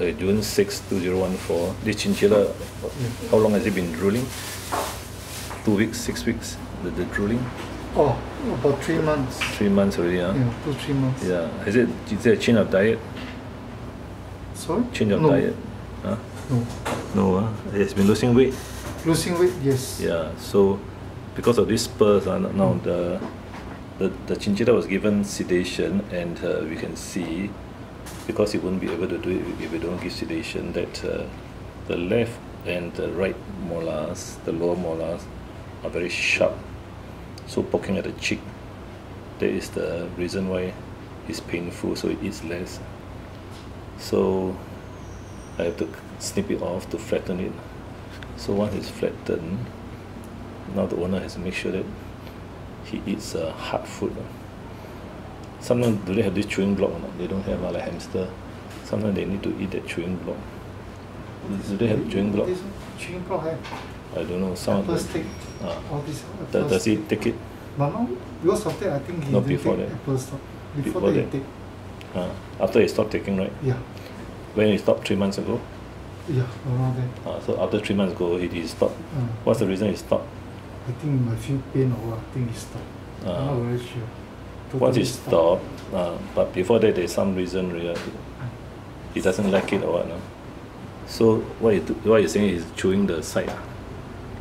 uh, June 6, 2014. This chinchilla, how long has it been drooling? Two weeks, six weeks, the, the drooling? Oh, about three months. Three months already, huh? Yeah, two, three months. Yeah. Is it, is there a change of diet? Sorry? Change of no. diet? Huh? No. No, huh? It has been losing weight. Losing weight, yes. Yeah, so because of these spurs, uh, now the, the the chinchilla was given sedation, and uh, we can see because he won't be able to do it if we don't give sedation that uh, the left and the right molars, the lower molars, are very sharp, so poking at the cheek. That is the reason why it's painful, so it eats less. So I have to snip it off to flatten it. So once it's flattened, now the owner has to make sure that he eats uh, hard food. Uh. Sometimes do they have this chewing block or not? They don't have uh, like hamster. Sometimes they need to eat that chewing block. Do they have chewing block? This chewing block have. I don't know. Some Apple stick. Ah. All this. Does, does he take it? But now, because of that, I think he No, didn't before take that. apple stock. Before, Before that, that. he. Uh, after he stopped taking, right? Yeah. When he stopped three months ago. Yeah, around there. Uh, so after three months ago, he, he stopped. Uh, What's the reason he stopped? I think my feel pain or what, I think he stopped. I'm Ah. not very sure. Once he Totally stopped, uh, but before that, there's some reason really, he doesn't like it or what. No? So what you do, what you're saying is chewing the side, ah,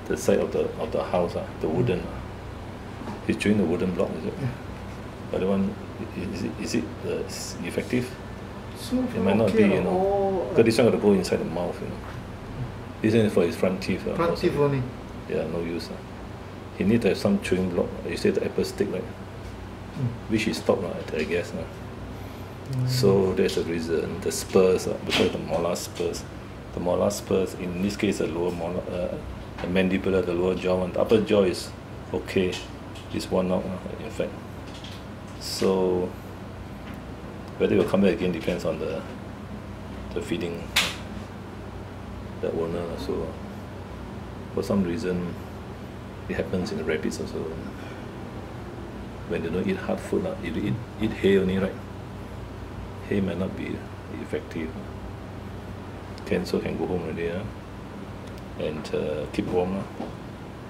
the side of the of the house, ah, the wooden. ah. He's chewing the wooden block, is it? Yeah. But the one is it is it uh, effective? So It might not okay be, you know. Because this one got to go inside the mouth, you know. This one is for his front teeth. ah, front teeth only. Yeah, no use. ah. He need to have some chewing block. You say the apple stick, right? Which is top, uh, I guess. Mm. So that's the reason. The spurs, uh, because the molar spurs, the molar spurs, in this case, the lower molar, uh, the mandibular, the lower jaw one, the upper jaw is okay, is one out, uh, in fact. So whether it will come back again depends on the the feeding, the owner. So for some reason, it happens in the rabbits also. When they don't eat hard food, uh, if they eat, eat hay only, right? hay might not be effective. Can so can go home already, yeah? and uh, keep warm. lah.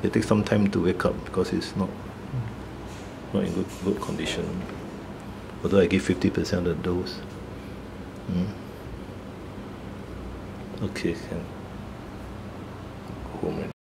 It takes some time to wake up because it's not not in good good condition. Although I give fifty percent of the dose. Mm. Okay, can go home already.